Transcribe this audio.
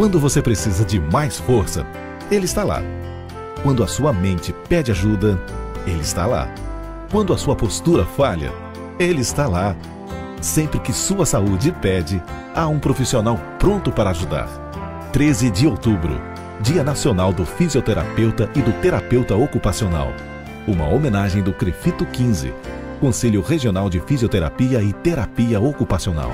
Quando você precisa de mais força, ele está lá. Quando a sua mente pede ajuda, ele está lá. Quando a sua postura falha, ele está lá. Sempre que sua saúde pede, há um profissional pronto para ajudar. 13 de outubro, Dia Nacional do Fisioterapeuta e do Terapeuta Ocupacional. Uma homenagem do CREFITO 15, Conselho Regional de Fisioterapia e Terapia Ocupacional.